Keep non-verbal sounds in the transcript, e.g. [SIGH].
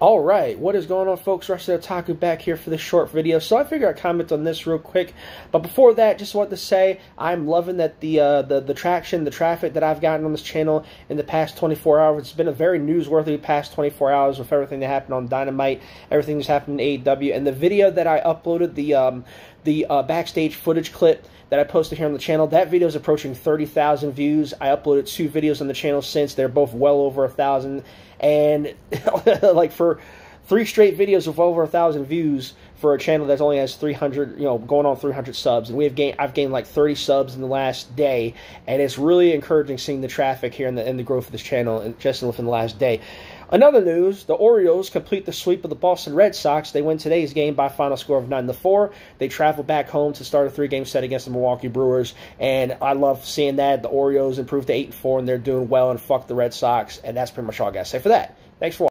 All right, what is going on, folks? Rusty Otaku back here for this short video. So I figured I'd comment on this real quick, but before that, just want to say I'm loving that the uh, the the traction, the traffic that I've gotten on this channel in the past 24 hours. It's been a very newsworthy past 24 hours with everything that happened on Dynamite, everything that's happened in AEW, and the video that I uploaded, the um, the uh, backstage footage clip that I posted here on the channel. That video is approaching 30,000 views. I uploaded two videos on the channel since. They're both well over a thousand. And [LAUGHS] like for three straight videos with over a thousand views for a channel that only has 300, you know, going on 300 subs, and we have gained, I've gained like 30 subs in the last day, and it's really encouraging seeing the traffic here and the, and the growth of this channel, and just within the last day. Another news: the Orioles complete the sweep of the Boston Red Sox. They win today's game by final score of nine to four. They travel back home to start a three-game set against the Milwaukee Brewers, and I love seeing that. The Orioles improved to eight and four, and they're doing well. And fuck the Red Sox, and that's pretty much all I got to say for that. Thanks for watching.